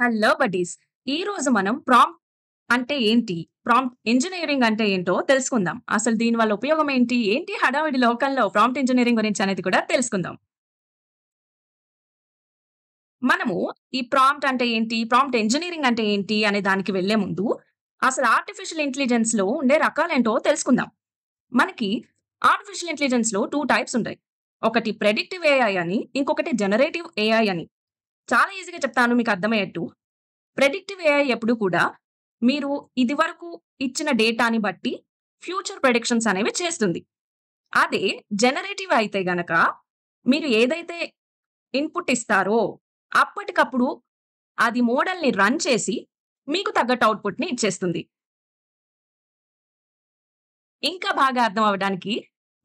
Hello buddies. ఈ రోజు మనం ప్రాంప్ట్ అంటే ఏంటి? ప్రాంప్ట్ ఇంజనీరింగ్ అంటే ఏంటో తెలుసుకుందాం. అసలు దీని వల్ల ఉపయోగం ఏంటి? ఏంటి హడావిడి లోకంలో ప్రాంప్ట్ ఇంజనీరింగ్ గురించి అనేది కూడా తెలుసుకుందాం. మనము ఈ ప్రాంప్ట్ అంటే ఏంటి? ప్రాంప్ట్ ఇంజనీరింగ్ అంటే ఏంటి? అనే దానికి వెళ్ళే ముందు అసలు ఆర్టిఫిషియల్ ఇంటెలిజెన్స్‌లో ఉండే రకాలేంటో తెలుసుకుందాం. మనకి ఆర్టిఫిషియల్ ఇంటెలిజెన్స్‌లో టూ టైప్స్ ఉంటాయి. ఒకటి ప్రెడిక్టివ్ ఏఐ అని, ఇంకొకటి జనరేటివ్ ఏఐ అని. చాలా ఈజీగా చెప్తాను మీకు అర్థమయ్యేట్టు. ప్రెడిక్టివ్ ఏఐ ఎప్పుడు కూడా మీరు ఇదివరకు ఇచ్చిన డేటాని బట్టి ఫ్యూచర్ ప్రొడిక్షన్స్ అనేవి చేస్తుంది. అదే జనరేటివ్ అయితే గనక మీరు ఏదైతే ఇన్‌పుట్ ఇస్తారో అప్పటికప్పుడు అది మోడల్‌ని రన్ చేసి మీకు తగ్గట్టు అవుట్పుట్ని ఇచ్చేస్తుంది. ఇంకా బాగా అర్థం అవ్వడానికి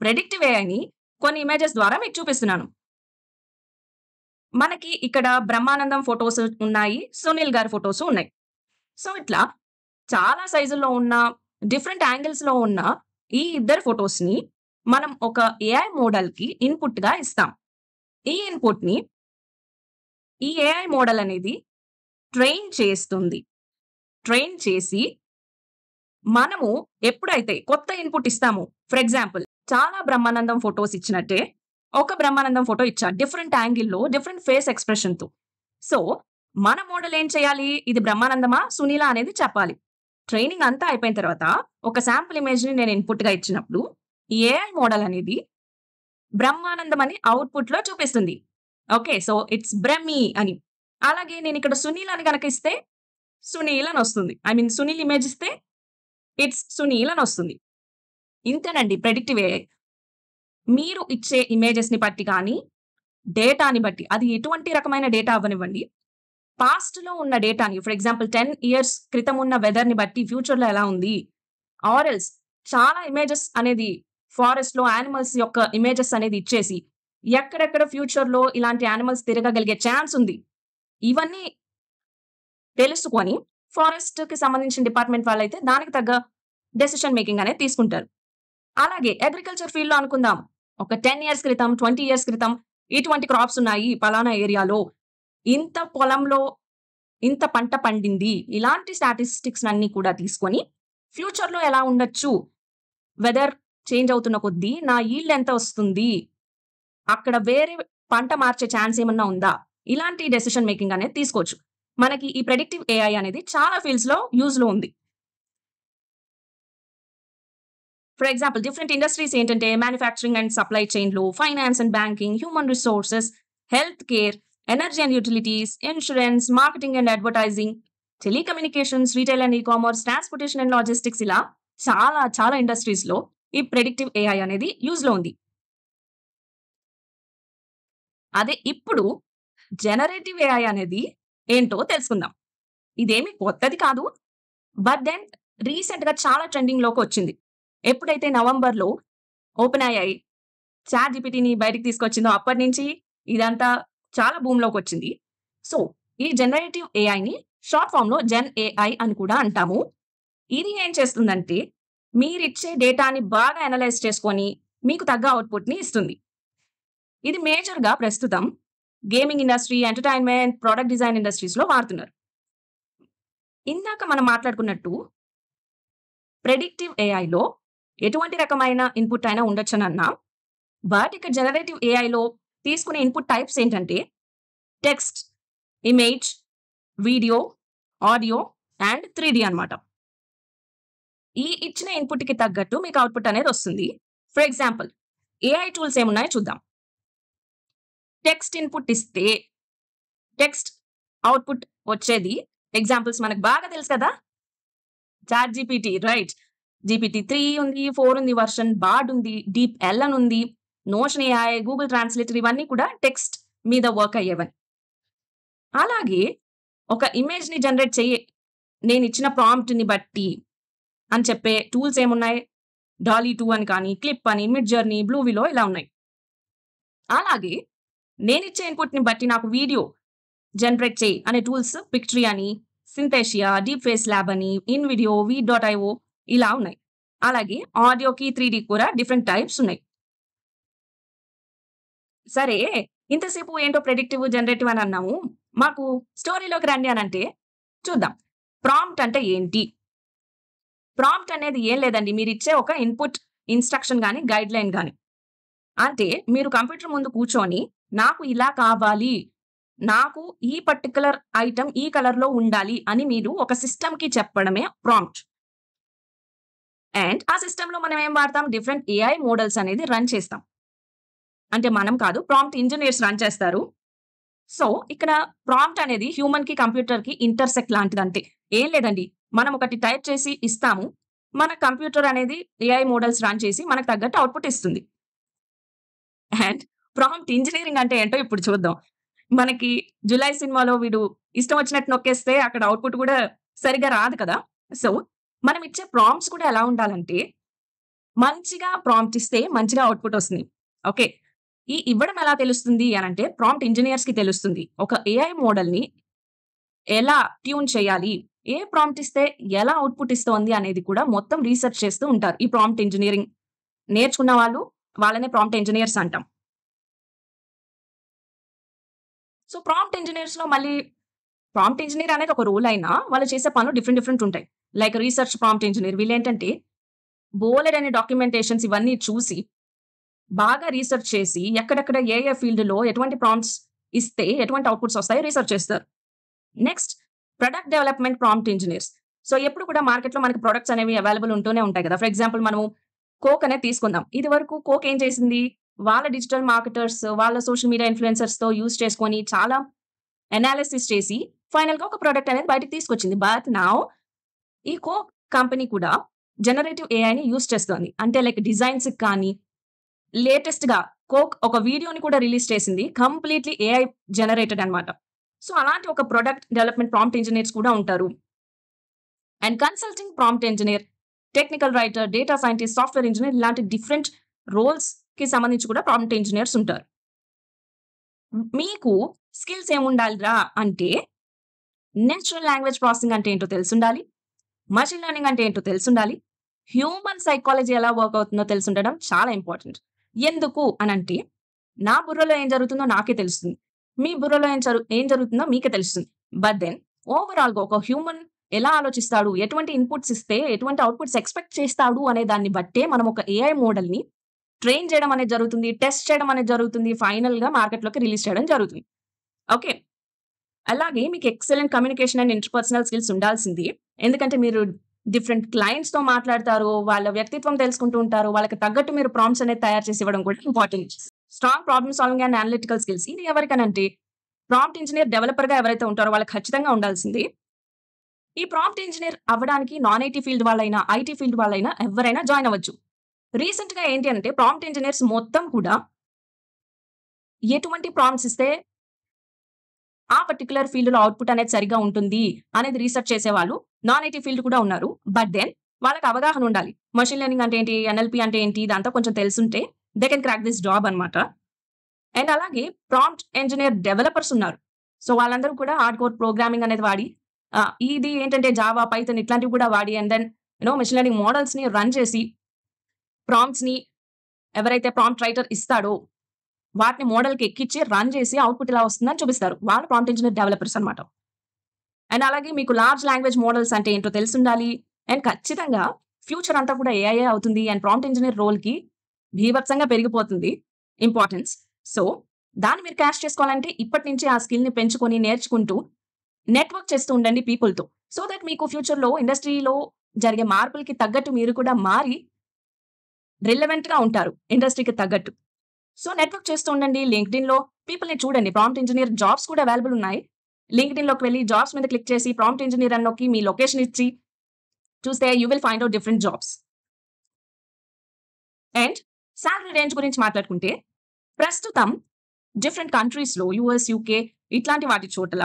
ప్రెడిక్టివ్ ఏఐని కొన్ని ఇమేజెస్ ద్వారా మీకు చూపిస్తున్నాను. మనకి ఇక్కడ బ్రహ్మానందం ఫొటోస్ ఉన్నాయి. సునీల్ గారి ఫోటోస్ ఉన్నాయి. సో, ఇట్లా చాలా సైజుల్లో ఉన్న, డిఫరెంట్ యాంగిల్స్‌లో ఉన్న ఈ ఇద్దరి ఫొటోస్ని మనం ఒక ఏఐ మోడల్‌కి ఇన్‌పుట్‌గా ఇస్తాం. ఈ ఇన్‌పుట్‌ని ఈ ఏఐ మోడల్ అనేది ట్రైన్ చేస్తుంది. ట్రైన్ చేసి మనము ఎప్పుడైతే కొత్త ఇన్‌పుట్ ఇస్తాము ఫర్ ఎగ్జాంపుల్ చాలా బ్రహ్మానందం ఫోటోస్ ఇచ్చినట్టే ఒక బ్రహ్మానందం ఫోటో ఇచ్చా. డిఫరెంట్ యాంగిల్‌లో, డిఫరెంట్ ఫేస్ ఎక్స్‌ప్రెషన్‌తో. సో, మన మోడల్ ఏం చేయాలి? ఇది బ్రహ్మానందమా? సునీలా? అనేది చెప్పాలి. ట్రైనింగ్ అంతా అయిపోయిన తర్వాత ఒక శాంపుల్ ఇమేజ్‌ని నేను ఇన్‌పుట్‌గా ఇచ్చినప్పుడు ఏఐ మోడల్ అనేది బ్రహ్మానందం అని అవుట్పుట్లో చూపిస్తుంది. ఓకే. సో, ఇట్స్ బ్రహ్మీ అని. అలాగే నేను ఇక్కడ సునీల్ అని కనుక ఇస్తే సునీల్ అని వస్తుంది. ఐ మీన్ సునీల్ ఇమేజ్ ఇస్తే ఇట్స్ సునీల్ అని వస్తుంది. ఇంతేనండి ప్రెడిక్టివ్ ఏఐ. మీరు ఇచ్చే ఇమేజెస్‌ని బట్టి కానీ, డేటాని బట్టి అది ఎటువంటి రకమైన డేటా అవ్వనివ్వండి. పాస్ట్‌లో ఉన్న డేటాని ఫర్ ఎగ్జాంపుల్ 10 ఇయర్స్ క్రితం ఉన్న వెదర్‌ని బట్టి ఫ్యూచర్‌లో ఎలా ఉంది? ఆర్ ఎల్స్ చాలా ఇమేజెస్ అనేది ఫారెస్ట్‌లో యానిమల్స్ యొక్క ఇమేజెస్ అనేది ఇచ్చేసి ఎక్కడెక్కడ ఫ్యూచర్‌లో ఇలాంటి యానిమల్స్ తిరగగలిగే ఛాన్స్ ఉంది. ఇవన్నీ తెలుసుకొని ఫారెస్ట్‌కి సంబంధించిన డిపార్ట్‌మెంట్ వాళ్ళైతే దానికి తగ్గ డెసిషన్ మేకింగ్ అనేది తీసుకుంటారు. అలాగే అగ్రికల్చర్ ఫీల్డ్‌లో అనుకుందాం. ఒక 10 ఇయర్స్ క్రితం, 20 ఇయర్స్ క్రితం ఇటువంటి క్రాప్స్ ఉన్నాయి పలానా ఏరియాలో. ఇంత పొలంలో ఇంత పంట పండింది. ఇలాంటి స్టాటిస్టిక్స్ అన్ని కూడా తీసుకొని ఫ్యూచర్‌లో ఎలా ఉండొచ్చు? వెదర్ చేంజ్ అవుతున్న కొద్దీ నా ఈల్డ్ ఎంత వస్తుంది? అక్కడ వేరే పంట మార్చే ఛాన్స్ ఏమన్నా ఉందా? ఇలాంటి డెసిషన్ మేకింగ్ అనేది తీసుకోవచ్చు. మనకి ఈ ప్రెడిక్టివ్ ఏఐ అనేది చాలా ఫీల్డ్స్‌లో యూజ్‌లో ఉంది. ఫర్ ఎగ్జాంపుల్ డిఫరెంట్ ఇండస్ట్రీస్ ఏంటంటే మ్యానుఫ్యాక్చరింగ్ అండ్ సప్లై చైన్లు finance and banking, human resources, health care, energy and utilities, insurance marketing and advertising, telecommunications, retail and e-commerce, transportation and logistics ఇలా చాలా చాలా ఇండస్ట్రీస్‌లో ఈ ప్రెడిక్టివ్ ఏఐ అనేది యూజ్‌లో ఉంది. అదే ఇప్పుడు జనరేటివ్ ఏఐ అనేది ఏంటో తెలుసుకుందాం. ఇదేమి కొత్తది కాదు. బట్ దెన్ రీసెంట్‌గా చాలా ట్రెండింగ్‌లోకొచ్చింది. ఎప్పుడైతే నవంబర్‌లో ఓపెన్ అయ్యాయి చాట్ జీపీటీని బయటికి తీసుకొచ్చిందో అప్పటినుంచి ఇదంతా చాలా భూమిలోకి వచ్చింది సో, ఈ జనరేటివ్ ఏఐని షార్ట్ ఫార్మ్‌లో జెన్ ఏఐ అని కూడా అంటాము. ఇది ఏం చేస్తుందంటే మీరిచ్చే డేటాని బాగా అనలైజ్ చేసుకొని మీకు తగ్గ అవుట్పుట్ని ఇస్తుంది. ఇది మేజర్‌గా ప్రస్తుతం gaming industry, entertainment, product design ఇండస్ట్రీస్‌లో వాడుతున్నారు. ఇందాక మనం మాట్లాడుకున్నట్టు ప్రెడిక్టివ్ ఏఐలో ఎటువంటి రకమైన ఇన్‌పుట్ అయినా ఉండొచ్చని అన్నా బట్ ఇక్కడ జనరేటివ్ ఏఐలో తీసుకునే ఇన్‌పుట్ టైప్స్ ఏంటంటే text, image, video, audio and 3డి అన్నమాట. ఈ ఇచ్చిన ఇన్‌పుట్‌కి తగ్గట్టు మీకు అవుట్పుట్ అనేది వస్తుంది. ఫర్ ఎగ్జాంపుల్ ఏఐ టూల్స్ ఏమున్నాయో చూద్దాం. టెక్స్ట్ ఇన్‌పుట్ ఇస్తే టెక్స్ట్ అవుట్పుట్ వచ్చేది ఎగ్జాంపుల్స్ మనకు బాగా తెలుసు కదా! ChatGPT right. జీపీటీ త్రీ ఉంది, ఫోర్ ఉంది వెర్షన్, బార్డ్ ఉంది, డీప్ ఎల్ అని ఉంది, నోషన్ ఏఐ, గూగుల్ ట్రాన్స్‌లేటర్ ఇవన్నీ కూడా టెక్స్ట్ మీద వర్క్ అయ్యేవని. అలాగే ఒక ఇమేజ్‌ని జనరేట్ చెయ్యి నేనిచ్చిన ప్రాంప్ట్‌ని బట్టి అని చెప్పే టూల్స్ ఏమున్నాయి? డాలీ టూ అని కానీ, క్లిప్ అని, మిడ్‌జర్నీ, బ్లూవిలో ఇలా ఉన్నాయి. అలాగే నేను ఇచ్చే ఇన్‌పుట్‌ని బట్టి నాకు వీడియో జనరేట్ చెయ్యి అనే టూల్స్ పిక్ట్రీ అని, సింథేషియా, డీప్ ఫేస్ ల్యాబ్ అని, in video V dot IO ఇలా ఉన్నాయి. అలాగే ఆడియోకి, 3డీకి కూడా డిఫరెంట్ టైప్స్ ఉన్నాయి. సరే ఇంతసేపు ఏంటో ప్రెడిక్టివ్, జనరేటివ్ అని అన్నాము. మాకు స్టోరీలోకి రండి అని అంటే చూద్దాం ప్రాంప్ట్ అంటే ఏంటి ప్రాంప్ట్ అనేది ఏం లేదండి మీరు ఇచ్చే ఒక ఇన్పుట్ ఇన్స్ట్రక్షన్ కానీ గైడ్ లైన్ కానీ అంటే మీరు కంప్యూటర్ ముందు కూర్చొని నాకు ఇలా కావాలి నాకు ఈ పర్టికులర్ ఐటమ్ ఈ కలర్లో ఉండాలి అని మీరు ఒక సిస్టమ్కి చెప్పడమే ప్రాంప్ట్ అండ్ ఆ సిస్టమ్లో మనం ఏం వాడతాం? డిఫరెంట్ ఏఐ మోడల్స్ అనేది రన్ చేస్తాం. అంటే మనం కాదు ప్రాంప్ట్ ఇంజనీర్స్ రన్ చేస్తారు. సో ఇక్కడ ప్రాంప్ట్ అనేది హ్యూమన్కి కంప్యూటర్కి ఇంటర్సెక్ట్ లాంటిది అంతే ఏం లేదండి. మనం ఒకటి టైప్ చేసి ఇస్తాము. మన కంప్యూటర్ అనేది ఏఐ మోడల్స్ రన్ చేసి మనకు తగ్గట్టు అవుట్పుట్ ఇస్తుంది. అండ్ ప్రాంప్ట్ ఇంజనీరింగ్ అంటే ఏంటో ఇప్పుడు చూద్దాం. మనకి జులై సినిమాలో వీడు ఇష్టం వచ్చినట్టు నొక్కేస్తే అక్కడ అవుట్పుట్ కూడా సరిగా రాదు కదా. సో మనం ఇచ్చే ప్రాంప్ట్స్ కూడా ఎలా ఉండాలంటే మంచిగా ప్రాంప్ట్ ఇస్తే మంచిగా అవుట్పుట్ వస్తుంది. ఓకే. ఈ ఇవ్వడం ఎలా తెలుస్తుంది అని అంటే ప్రాంప్ట్ ఇంజనీర్స్కి తెలుస్తుంది. ఒక ఏఐ మోడల్ని ఎలా ట్యూన్ చేయాలి ఏ ప్రాంప్ట్ ఇస్తే ఎలా అవుట్పుట్ ఇస్తోంది అనేది కూడా మొత్తం రీసెర్చ్ చేస్తూ ఉంటారు. ఈ ప్రాంప్ట్ ఇంజనీరింగ్ నేర్చుకున్న వాళ్ళు వాళ్ళనే ప్రాంప్ట్ ఇంజనీర్స్ అంటాం. సో ప్రాంప్ట్ ఇంజనీర్స్లో మళ్ళీ ప్రాంప్ట్ ఇంజనీర్ అనేది ఒక రోల్ అయినా వాళ్ళు చేసే పనులు డిఫరెంట్ డిఫరెంట్ ఉంటాయి. లైక్ రీసెర్చ్ ప్రాంప్ట్ ఇంజనీర్ వీళ్ళు ఏంటంటే బోలెడ్ అనే డాక్యుమెంటేషన్స్ ఇవన్నీ చూసి బాగా రీసెర్చ్ చేసి ఎక్కడెక్కడ ఏ ఏ ఫీల్డ్లో ఎటువంటి ప్రాంప్ట్స్ ఇస్తే ఎటువంటి అవుట్పుట్స్ వస్తాయో రీసెర్చ్ చేస్తారు. Next product development prompt engineers so ఎప్పుడు కూడా మార్కెట్లో మనకి ప్రొడక్ట్స్ అనేవి అవైలబుల్ ఉంటూనే ఉంటాయి కదా. ఫర్ ఎగ్జాంపుల్ మనము కోక్ అనేది తీసుకుందాం. ఇది వరకు కోక్ ఏం చేసింది? వాళ్ళ డిజిటల్ మార్కెటర్స్ వాళ్ళ సోషల్ మీడియా ఇన్ఫ్లుయెన్సర్స్తో యూస్ చేసుకొని చాలా అనాలిసిస్ చేసి ఫైనల్గా ఒక ప్రోడక్ట్ అనేది బయటకు తీసుకొచ్చింది. బట్ నా ఈ కోక్ కంపెనీ కూడా జనరేటివ్ ఏఐని యూస్ చేస్తుంది. అంటే లైక్ డిజైన్స్ కానీ లేటెస్ట్గా కోక్ ఒక వీడియోని కూడా రిలీజ్ చేసింది. కంప్లీట్లీ ఏఐ జనరేటెడ్ అన్నమాట. సో అలాంటి ఒక ప్రొడక్ట్ డెవలప్మెంట్ ప్రాంప్ట్ ఇంజనీర్స్ కూడా ఉంటారు. And consulting prompt engineer technical writer data scientist software engineer ఇలాంటి డిఫరెంట్ రోల్స్కి సంబంధించి కూడా ప్రాంప్ట్ ఇంజనీర్స్ ఉంటారు. మీకు స్కిల్స్ ఏముండాలిరా అంటే నేచురల్ లాంగ్వేజ్ ప్రాసెసింగ్ అంటే ఏంటో తెలుసుండాలి మషిన్ లెర్నింగ్ అంటే ఏంటో తెలుసుండాలి హ్యూమన్ సైకాలజీ ఎలా వర్క్ అవుతుందో తెలుసుండడం చాలా ఇంపార్టెంట్. ఎందుకు అని అంటే నా బుర్రలో ఏం జరుగుతుందో నాకే తెలుస్తుంది. మీ బుర్రలో ఏం జరు ఏం జరుగుతుందో మీకే తెలుస్తుంది. బట్ దెన్ ఓవరాల్గా ఒక హ్యూమన్ ఎలా ఆలోచిస్తాడు ఎటువంటి ఇన్పుట్స్ ఇస్తే ఎటువంటి అవుట్పుట్స్ ఎక్స్పెక్ట్ చేస్తాడు అనే దాన్ని బట్టే మనం ఒక ఏఐ మోడల్ని ట్రైన్ చేయడం అనేది జరుగుతుంది టెస్ట్ చేయడం అనేది జరుగుతుంది ఫైనల్గా రిలీజ్ చేయడం జరుగుతుంది. ఓకే? అలాగే మీకు excellent communication and interpersonal skills ఉండాల్సింది. ఎందుకంటే మీరు డిఫరెంట్ క్లయింట్స్తో మాట్లాడతారు వాళ్ళ వ్యక్తిత్వం తెలుసుకుంటూ ఉంటారు వాళ్ళకి తగ్గట్టు మీరు ప్రామ్స్ అనేది తయారు చేసి ఇవ్వడం కూడా important strong problem solving and analytical skills ఇది ఎవరికనంటే ప్రాంప్ట్ ఇంజనీర్ డెవలపర్గా ఎవరైతే ఉంటారో వాళ్ళకి ఖచ్చితంగా ఉండాల్సింది. ఈ ప్రాంప్ట్ ఇంజనీర్ అవ్వడానికి నాన్ ఐటీ ఫీల్డ్ వాళ్ళైనా ఐటీ ఫీల్డ్ వాళ్ళైనా ఎవరైనా జాయిన్ అవ్వచ్చు. రీసెంట్గా ఏంటి అంటే ప్రాంప్ట్ ఇంజనీర్స్ మొత్తం కూడా ఎటువంటి ప్రాంప్ట్స్ ఇస్తే ఆ పర్టికులర్ ఫీల్డ్లో అవుట్పుట్ అనేది సరిగా ఉంటుంది అనేది రీసెర్చ్ చేసే వాళ్ళు నాన్ ఐటీ ఫీల్డ్ కూడా ఉన్నారు. బట్ దెన్ వాళ్ళకి అవగాహన ఉండాలి. మషిన్ లెర్నింగ్ అంటే ఏంటి? ఎన్ఎల్పి అంటే ఏంటి? ఇదంతా కొంచెం తెలుసుంటే they can crack this job అనమాట అండ్ అలాగే ప్రాంప్ట్ ఇంజనీర్ డెవలపర్స్ ఉన్నారు. సో వాళ్ళందరూ కూడా హార్డ్ కోర్ ప్రోగ్రామింగ్ అనేది వాడి ఇది ఏంటంటే జావా పైథన్ ఇట్లాంటివి కూడా వాడి and then you know machine learning మోడల్స్ని run చేసి ప్రాంప్ట్స్ని ఎవరైతే ప్రాంప్ట్ రైటర్ ఇస్తాడో వాటిని మోడల్కి ఎక్కించి రన్ చేసి అవుట్పుట్ ఇలా వస్తుందని చూపిస్తారు. వాళ్ళు ప్రాంప్ట్ ఇంజనీర్ డెవలపర్స్ అనమాట అండ్ అలాగే మీకు లార్జ్ లాంగ్వేజ్ మోడల్స్ అంటే ఏంటో తెలుసుండాలి. అండ్ ఖచ్చితంగా ఫ్యూచర్ అంతా కూడా ఏఐఏ అవుతుంది. అండ్ ప్రాంప్ట్ ఇంజనీర్ రోల్కి భీభత్సంగా పెరిగిపోతుంది ఇంపార్టెన్స్ సో దాన్ని మీరు క్యాష్ చేసుకోవాలంటే ఇప్పటి నుంచి ఆ స్కిల్ని పెంచుకొని నేర్చుకుంటూ నెట్వర్క్ చేస్తూ ఉండండి పీపుల్తో తో. సో దట్ మీకు ఫ్యూచర్లో ఇండస్ట్రీలో జరిగే మార్పులకి తగ్గట్టు మీరు కూడా మారి రిలవెంట్గా ఉంటారు. ఇండస్ట్రీకి తగ్గట్టు. సో నెట్వర్క్ చేస్తూ ఉండండి లింక్డ్ఇన్లో పీపుల్ని చూడండి. ప్రాంప్ట్ ఇంజనీర్ జాబ్స్ కూడా అవైలబుల్ ఉన్నాయి. లింక్డ్ఇన్లోకి వెళ్ళి జాబ్స్ మీద క్లిక్ చేసి ప్రాంప్ట్ ఇంజనీర్ అన్నోకి మీ లొకేషన్ ఇచ్చి చూస్తే you will find out different jobs. And salary range గురించి మాట్లాడుకుంటే ప్రస్తుతం డిఫరెంట్ కంట్రీస్లో యుఎస్ యూకే ఇట్లాంటి వాటి చోట్ల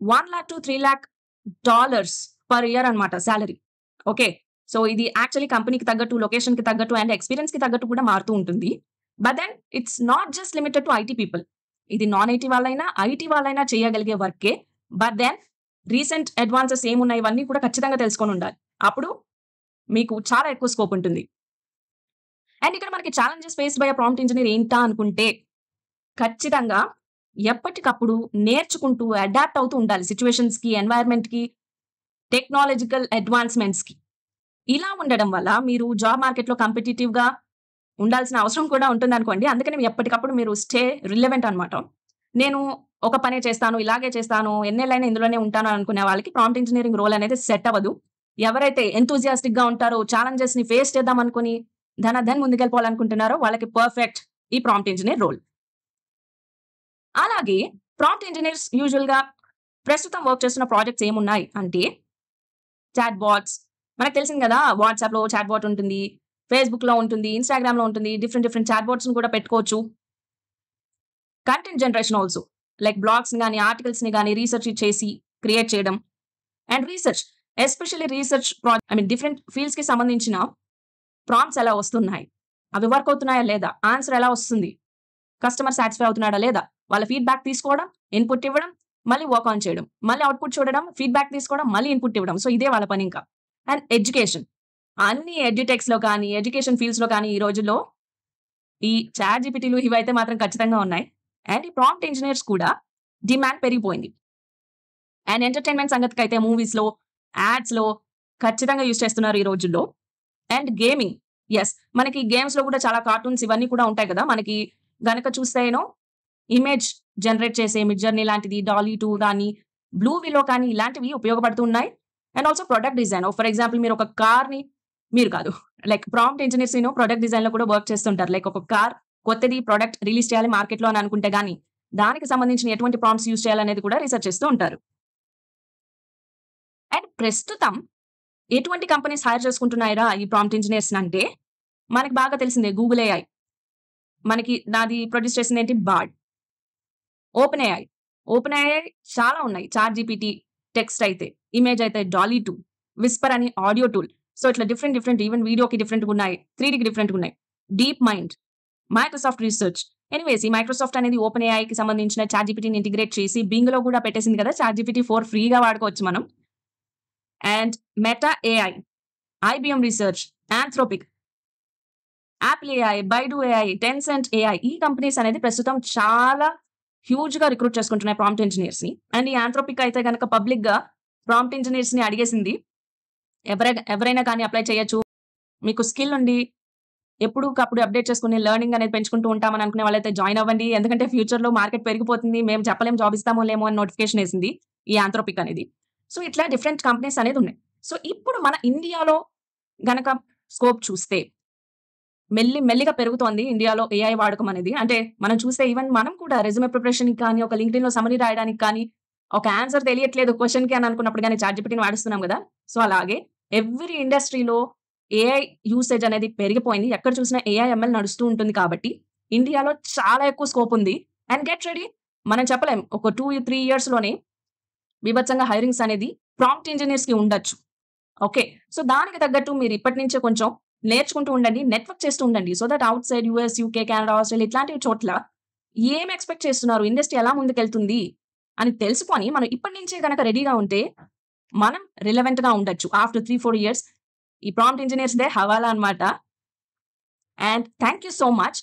one lakh to three lakh dollars per year అన్నమాట శాలరీ ఓకే? సో ఇది యాక్చువల్లీ కంపెనీకి తగ్గట్టు లొకేషన్కి తగ్గట్టు అండ్ ఎక్స్పీరియన్స్కి తగ్గట్టు కూడా మారుతూ ఉంటుంది. But then it's not just limited to IT people ఇది నాన్ ఐటీ వాళ్ళైనా ఐటీ వాళ్ళైనా చేయగలిగే వర్కే. బట్ దెన్ రీసెంట్ అడ్వాన్సెస్ ఏమున్నాయి? ఇవన్నీ కూడా ఖచ్చితంగా తెలుసుకొని ఉండాలి. అప్పుడు మీకు చాలా ఎక్కువ స్కోప్ ఉంటుంది. అండ్ ఇక్కడ మనకి challenges face by prompt engineer ఏంటా అనుకుంటే ఖచ్చితంగా ఎప్పటికప్పుడు నేర్చుకుంటూ అడాప్ట్ అవుతూ ఉండాలి. సిచ్యువేషన్స్కి ఎన్వైర్న్‌మెంట్‌కి, టెక్నాలజికల్ అడ్వాన్స్‌మెంట్స్‌కి. ఇలా ఉండడం వల్ల మీరు జాబ్ మార్కెట్‌లో కాంపిటేటివ్గా ఉండాల్సిన అవసరం కూడా ఉంటుంది అనుకోండి అందుకని ఎప్పటికప్పుడు మీరు స్టే రిలెవెంట్ అనమాట. నేను ఒక పనే చేస్తాను, ఇలాగే చేస్తాను, ఎన్నేళ్ళైనా ఇందులోనే ఉంటాను అనుకునే వాళ్ళకి ప్రాంప్ట్ ఇంజనీరింగ్ రోల్ అనేది సెట్ అవ్వదు. ఎవరైతే ఎంతూజియాస్టిక్‌గా ఉంటారో, ఛాలెంజెస్‌ని ఫేస్ చేద్దాం అనుకుని ధనాధన్ ముందుకెళ్ళిపోవాలనుకుంటున్నారో వాళ్ళకి పర్ఫెక్ట్ ఈ ప్రాంప్ట్ ఇంజనీర్ రోల్. అలాగే ప్రాంప్ట్ ఇంజనీర్స్ యూజువల్గా ప్రస్తుతం వర్క్ చేస్తున్న ప్రాజెక్ట్స్ ఏమున్నాయి అంటే చాట్ బాట్స్ మనకు తెలిసింది కదా! వాట్సాప్‌లో చాట్ బాట్ ఉంటుంది. ఫేస్‌బుక్‌లో ఉంటుంది. ఇన్‌స్టాగ్రామ్‌లో ఉంటుంది. డిఫరెంట్ డిఫరెంట్ చాట్ కూడా పెట్టుకోవచ్చు. Content generation also. లైక్ బ్లాగ్స్‌ని కానీ ఆర్టికల్స్‌ని కానీ రీసెర్చ్ చేసి క్రియేట్ చేయడం. అండ్ రీసెర్చ్ ఎస్పెషల్లీ రీసెర్చ్ ప్రా ఐ మీన్ డిఫరెంట్ ఫీల్డ్స్‌కి సంబంధించిన ప్రాంప్ట్స్ ఎలా వస్తున్నాయి? అవి వర్క్ అవుతున్నాయా లేదా? ఆన్సర్ ఎలా వస్తుంది? కస్టమర్ సాటిస్ఫై అవుతున్నాడా లేదా? వాళ్ళ ఫీడ్‌బ్యాక్ తీసుకోవడం, ఇన్‌పుట్ ఇవ్వడం, మళ్ళీ వర్క్ ఆన్ చేయడం. మళ్ళీ అవుట్‌పుట్ చూడడం, ఫీడ్‌బ్యాక్ తీసుకోవడం, మళ్ళీ ఇన్‌పుట్ ఇవ్వడం. సో ఇదే వాళ్ళ పని ఇంకా. And education. అన్ని ఎడ్యుటెక్స్‌లో కానీ, ఎడ్యుకేషన్ ఫీల్డ్స్‌లో కానీ ఈ రోజుల్లో ఈ చాట్ జీపీటీలు ఇవైతే మాత్రం ఖచ్చితంగా ఉన్నాయి. అండ్ ఈ ప్రాంప్ట్ ఇంజనీర్స్ కూడా డిమాండ్ పెరిగిపోయింది. అండ్ ఎంటర్‌టైన్‌మెంట్ సంగతికి అయితే మూవీస్‌లో, యాడ్స్‌లో ఖచ్చితంగా యూజ్ చేస్తున్నారు ఈ రోజుల్లో. And gaming. ఎస్ మనకి గేమ్స్‌లో కూడా చాలా కార్టూన్స్ ఇవన్నీ కూడా ఉంటాయి కదా! మనకి గనక చూస్తేనో ఇమేజ్ జనరేట్ చేసే మిడ్‌జర్నీ లాంటిది, డాలీ టూ కానీ బ్లూ విలో కానీ ఇలాంటివి ఉపయోగపడుతున్నాయి and also product design. For example మీరు ఒక కార్‌ని మీరు కాదు. లైక్ ప్రాంప్ట్ ఇంజనీర్స్ నేను ప్రొడక్ట్ డిజైన్‌లో కూడా వర్క్ చేస్తుంటారు. లైక్ ఒక కార్ కొత్తది ప్రొడక్ట్ రిలీజ్ చేయాలి మార్కెట్‌లో అని అనుకుంటే గానీ దానికి సంబంధించిన ఎటువంటి ప్రాంప్ట్స్ యూజ్ చేయాలనేది కూడా రీసెర్చ్ చేస్తూ ఉంటారు. అండ్ ప్రస్తుతం ఎటువంటి కంపెనీస్ హైర్ చేసుకుంటున్నాయిరా ఈ ప్రాంప్ట్ ఇంజనీర్స్ అంటే, మనకి బాగా తెలిసిందే గూగుల్ ఏఐ. మనకి నాది ప్రొడ్యూస్ చేసింది ఏంటి Bard. Open AI. Open AI చాలా ఉన్నాయి. చార్ జీపీటీ టెక్స్ట్ అయితే, ఇమేజ్ అయితే డాలీ టూ విస్పర్ అని ఆడియో టూల్. సో ఇట్లా డిఫరెంట్ డిఫరెంట్ ఈవెన్ వీడియోకి డిఫరెంట్‌గా ఉన్నాయి. 3డీకి డిఫరెంట్‌గా ఉన్నాయి. DeepMind, Microsoft research. ఎనీవేస్ ఈ మైక్రోసాఫ్ట్ అనేది ఓపెన్ ఏఐకి సంబంధించిన చార్జిపిటీని ఇంటిగ్రేట్ చేసి బింగ్‌లో కూడా పెట్టేసింది కదా! చార్జిపిటీ ఫోర్ ఫ్రీగా వాడుకోవచ్చు మనం. And Meta AI, IBM research, Anthropic, Apple AI, Baidu AI, Tencent AI ఈ కంపెనీస్ అనేది ప్రస్తుతం చాలా హ్యూజ్‌గా రిక్రూట్ చేసుకుంటున్నాయి ప్రాంప్ట్ ఇంజినీర్స్‌ని. అండ్ ఈ ఆంథ్రోపిక్ అయితే గనక పబ్లిక్‌గా ప్రాంప్ట్ ఇంజినీర్స్‌ని అడిగేసింది. ఎవరై ఎవరైనా కానీ అప్లై చేయొచ్చు. మీకు స్కిల్ ఉండి ఎప్పుడుకప్పుడు అప్డేట్ చేసుకొని లెర్నింగ్ అనేది పెంచుకుంటూ ఉంటామని అనుకునే వాళ్ళైతే జాయిన్ అవ్వండి. ఎందుకంటే ఫ్యూచర్‌లో మార్కెట్ పెరిగిపోతుంది. మేము చెప్పలేం జాబ్ ఇస్తామో లేమో అని నోటిఫికేషన్ వేసింది ఈ ఆంథ్రోపిక్ అనేది. సో ఇట్లా డిఫరెంట్ కంపెనీస్ అనేది ఉన్నాయి. సో ఇప్పుడు మన ఇండియాలో గనక స్కోప్ చూస్తే మెల్లి మెల్లిగా పెరుగుతోంది ఇండియాలో ఏఐ వాడకం అనేది. అంటే మనం చూస్తే ఈవెన్ మనం కూడా రెజ్యూమే ప్రిపరేషన్‌కి కానీ, ఒక లింక్డ్ఇన్‌లో సమరీ రాయడానికి కానీ, ఒక ఆన్సర్ తెలియట్లేదు క్వెషన్‌కి అని అనుకున్నప్పుడు కానీ చార్జ్ పెట్టిని వాడుస్తున్నాం కదా సో అలాగే ఎవ్రీ ఇండస్ట్రీలో ఏఐ యూసేజ్ అనేది పెరిగిపోయింది. ఎక్కడ చూసినా ఏఐ, ఎంఎల్ నడుస్తూ ఉంటుంది కాబట్టి ఇండియాలో చాలా ఎక్కువ స్కోప్ ఉంది. అండ్ గెట్ రెడీ మనం చెప్పలేం. ఒక 2, 3 ఇయర్స్‌లోనే బీభత్సంగా హైరింగ్స్ అనేది ప్రాంప్ట్ ఇంజనీర్స్కి ఉండొచ్చు. ఓకే. సో దానికి తగ్గట్టు మీరు ఇప్పటి నుంచే కొంచెం నేర్చుకుంటూ ఉండండి. నెట్వర్క్ చేస్తూ ఉండండి. So that outside US, UK, Canada, Australia ఇట్లాంటి చోట్ల ఏం ఎక్స్‌పెక్ట్ చేస్తున్నారు? ఇండస్ట్రీ ఎలా ముందుకెళ్తుంది? అని తెలుసుకొని మనం ఇప్పటి నుంచే కనుక రెడీగా ఉంటే మనం రిలవెంట్‌గా ఉండొచ్చు. ఆఫ్టర్ 3, 4 ఇయర్స్ ఈ ప్రాంప్ట్ ఇంజినీర్స్‌దే హవాలా అన్నమాట. And thank you so much.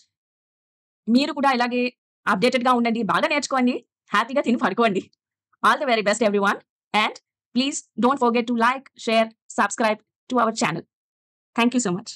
మీరు కూడా ఇలాగే అప్‌డేటెడ్‌గా ఉండండి. బాగా నేర్చుకోండి. హ్యాపీగా తిని పడుకోండి. All the very best everyone. And please don't forget to like, share, subscribe to our channel. Thank you so much.